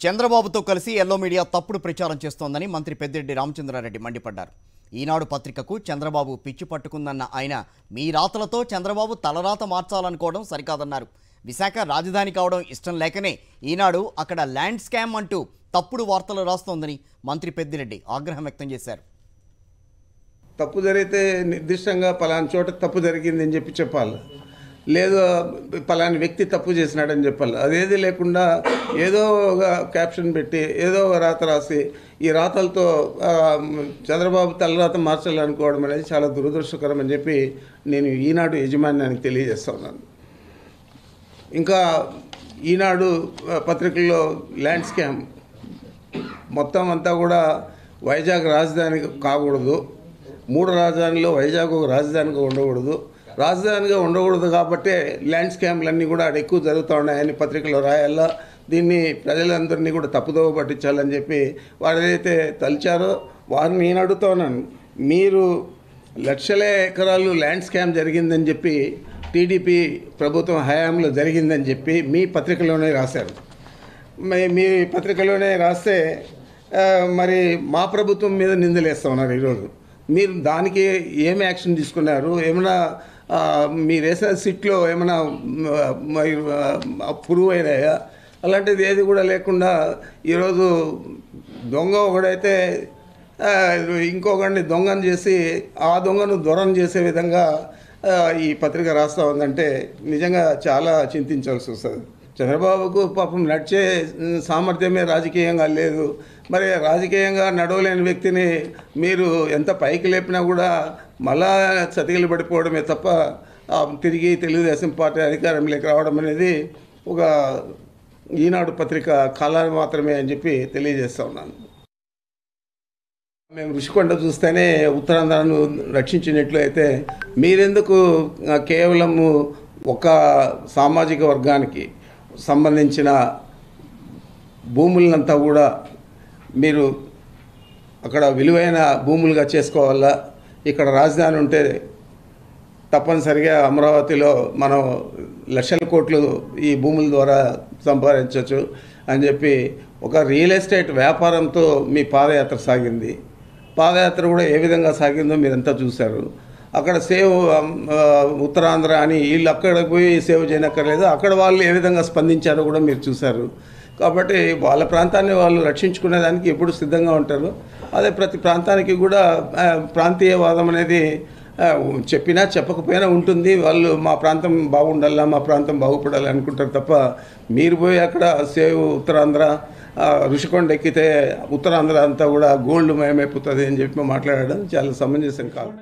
చంద్రబాబుతో కలిసి yellow media తప్పుడు ప్రచారం చేస్తోందని మంత్రి పెద్దిరెడ్డి రామచంద్రారెడ్డి మండిపడ్డారు. ఈనాడు పత్రికకు చంద్రబాబు పిచ్చి పట్టుకుందన్న ఆయన మీ రాతలతో చంద్రబాబు తలరాత మార్చాలనుకోవడం సరికాదన్నారు. విశాఖ రాజధాని కావడం ఇష్టం లేకనే ఈనాడు అక్కడ ల్యాండ్ స్కామ్ అంటూ తప్పుడు వార్తలు రాస్తోందని మంత్రి పెద్దిరెడ్డి ఆగ్రహం వ్యక్తం చేశారు. తప్పు జరిగితే నిర్దిష్టంగా పలానా చోట తప్పు జరిగిందని చెప్పి చెప్పాలి. లేదు పలాని వ్యక్తి తప్పు చేసినాడని చెప్పాలి. అదేది లేకుండా ఏదో ఒక క్యాప్షన్ పెట్టి ఏదో ఒక రాత రాసి ఈ రాతలతో చంద్రబాబు చంద్రబాబు తలరాత మార్చాలనుకోవడం అనేది చాలా దురదృష్టకరం అని చెప్పి నేను ఈనాడు యజమాన్యానికి తెలియజేస్తా ఉన్నాను. ఇంకా ఈనాడు పత్రికల్లో ల్యాండ్ స్కామ్ మొత్తం అంతా కూడా వైజాగ్ రాజధాని కాకూడదు. మూడు రాజధానిలో వైజాగ్ ఒక రాజధానిగా ఉండకూడదు. రాజధానిగా ఉండకూడదు కాబట్టే ల్యాండ్ స్కామ్లన్నీ కూడా అక్కడ ఎక్కువ జరుగుతూ ఉన్నాయని పత్రికలో రాయాలా దీన్ని ప్రజలందరినీ కూడా తప్పుదోవ పట్టించాలని చెప్పి వారు ఏదైతే తలిచారో వారిని నేను అడుగుతున్నాను మీరు లక్షల ఎకరాలు ల్యాండ్ స్కామ్ జరిగిందని చెప్పి టీడీపీ ప్రభుత్వం హయాంలో జరిగిందని చెప్పి మీ పత్రికలోనే రాశారు. మీ- మీ పత్రికలోనే రాస్తే మరి మా ప్రభుత్వం మీద నిందలేస్తా ఉన్నారు ఈరోజు. మీరు దానికి ఏమి యాక్షన్ తీసుకున్నారు? ఏమైనా మీరు వేసిన సిట్లో ఏమైనా ప్రూవ్ అయినాయా? అలాంటిది ఏది కూడా లేకుండా ఈరోజు దొంగ ఒకడైతే ఇంకొకడిని దొంగను చేసి ఆ దొంగను దొరం చేసే విధంగా ఈ పత్రిక రాస్తా ఉందంటే నిజంగా చాలా చింతించాల్సి వస్తుంది. చంద్రబాబుకు పాపం నడిచే సామర్థ్యమే రాజకీయంగా లేదు. మరి రాజకీయంగా నడవలేని వ్యక్తిని మీరు ఎంత పైకి లేపినా కూడా మళ్ళా చతికిలు పడిపోవడమే తప్ప తిరిగి తెలుగుదేశం పార్టీ అధికారంలోకి రావడం అనేది ఒక ఈనాడు పత్రిక కాలాన్ని మాత్రమే అని చెప్పి తెలియజేస్తా ఉన్నాను. మేము ఋషికొండ చూస్తేనే ఉత్తరాంధ్రను రక్షించినట్లు అయితే మీరెందుకు కేవలము ఒక సామాజిక వర్గానికి సంబంధించిన భూములనంతా కూడా మీరు అక్కడ విలువైన భూములుగా చేసుకోవాలా? ఇక్కడ రాజధాని ఉంటే తప్పనిసరిగా అమరావతిలో మనం లక్షల కోట్లు ఈ భూముల ద్వారా సంపాదించవచ్చు అని చెప్పి ఒక రియల్ ఎస్టేట్ వ్యాపారంతో మీ పాదయాత్ర సాగింది. పాదయాత్ర కూడా ఏ విధంగా సాగిందో మీరంతా చూశారు. అక్కడ సేవ్ ఉత్తరాంధ్ర అని వీళ్ళు అక్కడికి పోయి సేవ్ చేయనక్కర్లేదు. అక్కడ వాళ్ళు ఏ విధంగా స్పందించారో కూడా మీరు చూశారు. కాబట్టి వాళ్ళ ప్రాంతాన్ని వాళ్ళు రక్షించుకునేదానికి ఎప్పుడు సిద్ధంగా ఉంటారు. అదే ప్రతి ప్రాంతానికి కూడా ప్రాంతీయవాదం అనేది చెప్పినా చెప్పకపోయినా ఉంటుంది. వాళ్ళు మా ప్రాంతం బాగుండాలా మా ప్రాంతం బాగుపడాలి అనుకుంటారు తప్ప మీరు పోయి అక్కడ సేవ్ ఉత్తరాంధ్ర ఋషికొండ ఎక్కితే ఉత్తరాంధ్ర అంతా కూడా గోల్డ్ మయమైపోతుంది అని చెప్పి మాట్లాడడం చాలా సమంజసం కాదు.